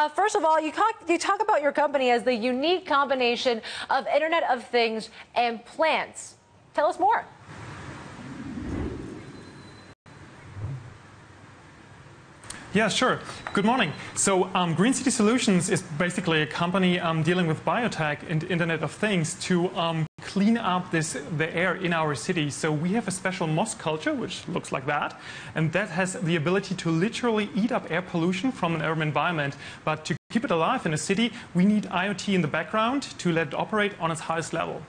Uh, first of all, you talk, you talk about your company as the unique combination of Internet of Things and plants. Tell us more. Yeah, sure. Good morning. So um, Green City Solutions is basically a company um, dealing with biotech and Internet of Things to um, clean up this, the air in our city. So we have a special moss culture, which looks like that, and that has the ability to literally eat up air pollution from an urban environment. But to keep it alive in a city, we need IoT in the background to let it operate on its highest level.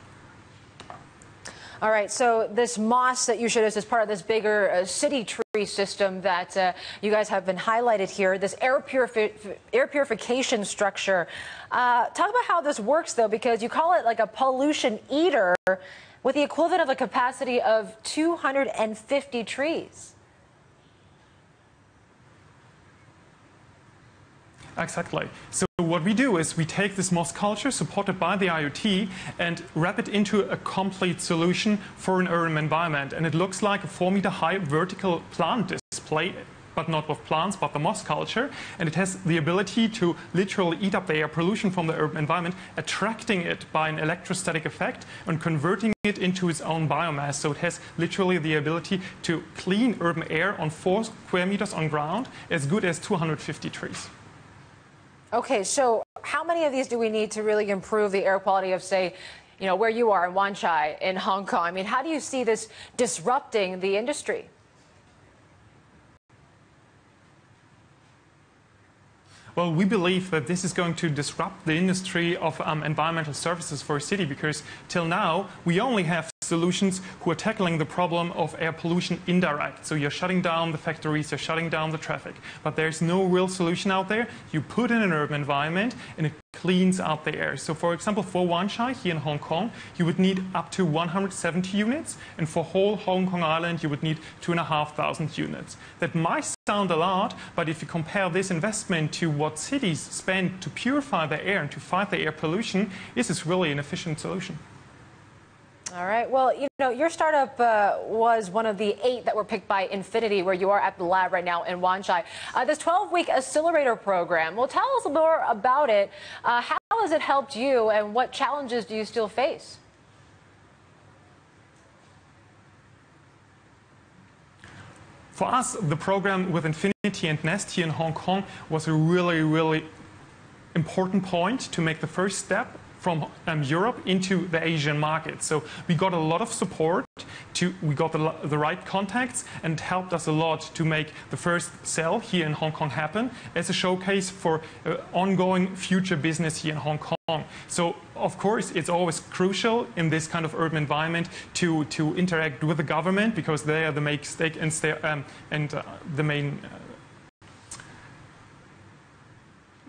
All right, so this moss that you showed us is part of this bigger uh, city tree system that uh, you guys have been highlighted here, this air, purifi air purification structure. Uh, talk about how this works, though, because you call it like a pollution eater with the equivalent of a capacity of 250 trees. Exactly. So what we do is we take this moss culture supported by the IoT and wrap it into a complete solution for an urban environment. And it looks like a four meter high vertical plant display but not with plants, but the moss culture. And it has the ability to literally eat up the air pollution from the urban environment, attracting it by an electrostatic effect and converting it into its own biomass. So it has literally the ability to clean urban air on four square meters on ground as good as 250 trees. Okay, so how many of these do we need to really improve the air quality of, say, you know, where you are in Wan Chai in Hong Kong? I mean, how do you see this disrupting the industry? Well, we believe that this is going to disrupt the industry of um, environmental services for a city because till now we only have solutions who are tackling the problem of air pollution indirect. So you're shutting down the factories, you're shutting down the traffic. But there's no real solution out there. You put in an urban environment and it cleans out the air. So for example, for Wan Chai here in Hong Kong, you would need up to 170 units. And for whole Hong Kong Island, you would need 2,500 units. That might sound a lot, but if you compare this investment to what cities spend to purify the air and to fight the air pollution, this is really an efficient solution. All right. Well, you know, your startup uh, was one of the eight that were picked by Infinity, where you are at the lab right now in Wan Chai. Uh, this 12-week accelerator program. Well, tell us more about it. Uh, how has it helped you, and what challenges do you still face? For us, the program with Infinity and Nest here in Hong Kong was a really, really important point to make the first step from um, Europe into the Asian market. So we got a lot of support. To, we got the, the right contacts and helped us a lot to make the first sale here in Hong Kong happen as a showcase for uh, ongoing future business here in Hong Kong. So of course it's always crucial in this kind of urban environment to, to interact with the government because they are the make stake and, um, and uh, the main uh,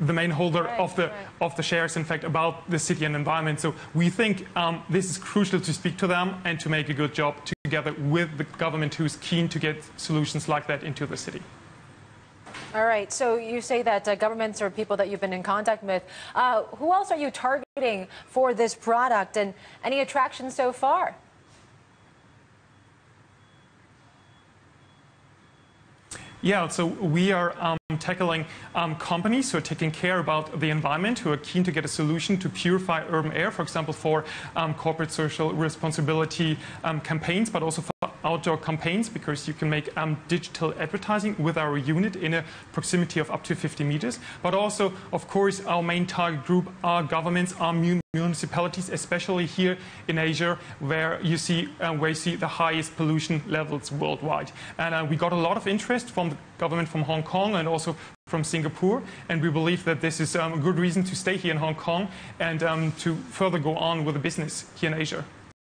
the main holder right, of the right. of the shares, in fact, about the city and environment. So we think um, this is crucial to speak to them and to make a good job together with the government, who's keen to get solutions like that into the city. All right. So you say that uh, governments or people that you've been in contact with. Uh, who else are you targeting for this product, and any attractions so far? Yeah, so we are um, tackling um, companies who are taking care about the environment, who are keen to get a solution to purify urban air, for example, for um, corporate social responsibility um, campaigns, but also for outdoor campaigns because you can make um, digital advertising with our unit in a proximity of up to 50 meters. But also, of course, our main target group are governments, are municipalities, especially here in Asia, where you see uh, where you see the highest pollution levels worldwide. And uh, we got a lot of interest from the government from Hong Kong and also from Singapore, and we believe that this is um, a good reason to stay here in Hong Kong and um, to further go on with the business here in Asia.